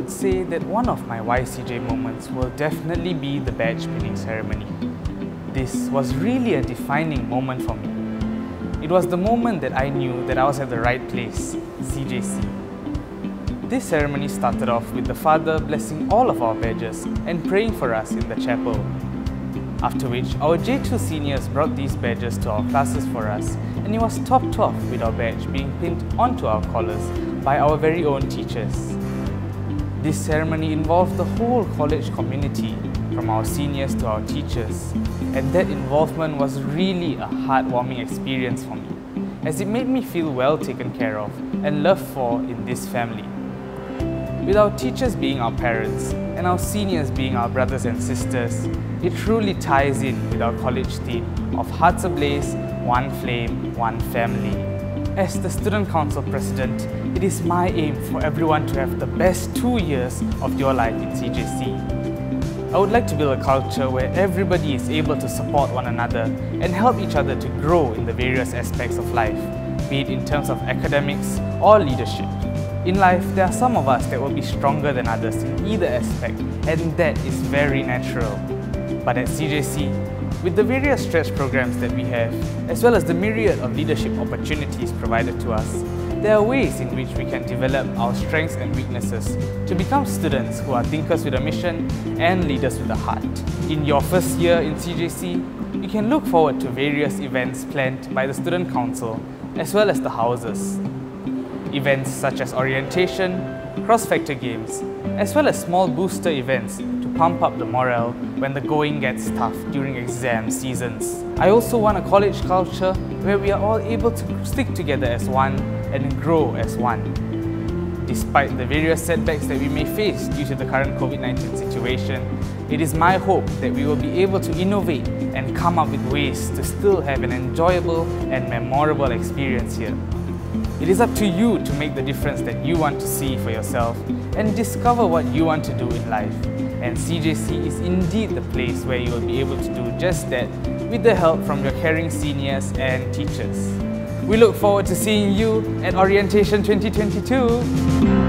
that one of my whyCJ moments will definitely be the badge pinning ceremony. This was really a defining moment for me. It was the moment that I knew that I was at the right place, CJC. This ceremony started off with the Father blessing all of our badges and praying for us in the chapel. After which, our J2 seniors brought these badges to our classes for us and it was topped off with our badge being pinned onto our collars by our very own teachers. This ceremony involved the whole college community, from our seniors to our teachers, and that involvement was really a heartwarming experience for me, as it made me feel well taken care of and loved for in this family. With our teachers being our parents and our seniors being our brothers and sisters, it truly ties in with our college theme of Hearts Ablaze, One Flame, One Family. As the Student Council President, it is my aim for everyone to have the best two years of your life in CJC. I would like to build a culture where everybody is able to support one another and help each other to grow in the various aspects of life, be it in terms of academics or leadership. In life, there are some of us that will be stronger than others in either aspect, and that is very natural. But at CJC, with the various stretch programs that we have, as well as the myriad of leadership opportunities provided to us, there are ways in which we can develop our strengths and weaknesses to become students who are thinkers with a mission and leaders with a heart. In your first year in CJC, you can look forward to various events planned by the Student Council as well as the houses. Events such as orientation, cross-factor games, as well as small booster events pump up the morale when the going gets tough during exam seasons. I also want a college culture where we are all able to stick together as one and grow as one. Despite the various setbacks that we may face due to the current COVID-19 situation, it is my hope that we will be able to innovate and come up with ways to still have an enjoyable and memorable experience here. It is up to you to make the difference that you want to see for yourself and discover what you want to do in life. And CJC is indeed the place where you will be able to do just that with the help from your caring seniors and teachers. We look forward to seeing you at Orientation 2022.